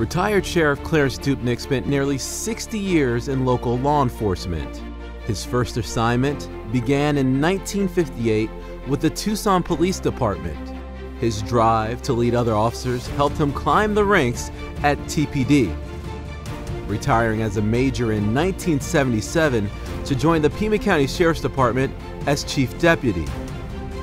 Retired Sheriff Clarence Dupnik spent nearly 60 years in local law enforcement. His first assignment began in 1958 with the Tucson Police Department. His drive to lead other officers helped him climb the ranks at TPD. Retiring as a major in 1977 to join the Pima County Sheriff's Department as Chief Deputy.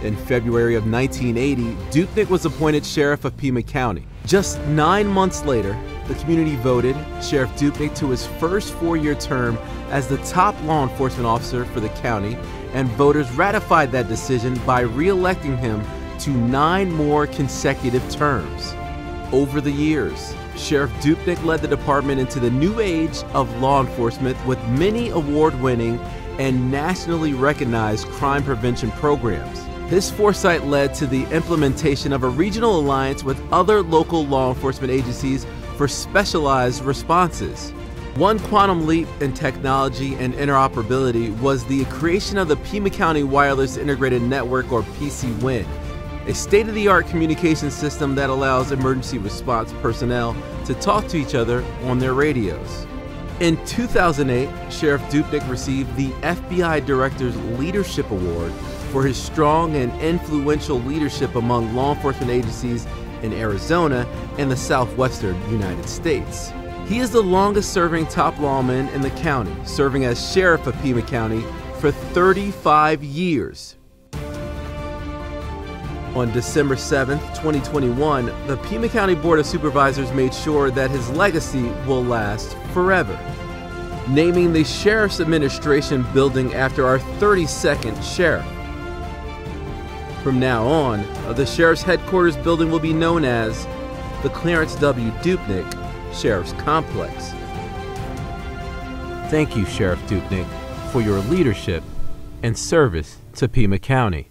In February of 1980, Dupnik was appointed Sheriff of Pima County. Just nine months later, the community voted Sheriff Dupnik to his first four year term as the top law enforcement officer for the county, and voters ratified that decision by re electing him to nine more consecutive terms. Over the years, Sheriff Dupnik led the department into the new age of law enforcement with many award winning and nationally recognized crime prevention programs. His foresight led to the implementation of a regional alliance with other local law enforcement agencies for specialized responses. One quantum leap in technology and interoperability was the creation of the Pima County Wireless Integrated Network, or PC-WIN, a state-of-the-art communication system that allows emergency response personnel to talk to each other on their radios. In 2008, Sheriff Dupnik received the FBI Director's Leadership Award for his strong and influential leadership among law enforcement agencies in Arizona and the southwestern United States. He is the longest serving top lawman in the county, serving as sheriff of Pima County for 35 years. On December 7, 2021, the Pima County Board of Supervisors made sure that his legacy will last forever, naming the Sheriff's Administration building after our 32nd sheriff. From now on, uh, the Sheriff's Headquarters building will be known as the Clarence W. Dupnik Sheriff's Complex. Thank you, Sheriff Dupnik, for your leadership and service to Pima County.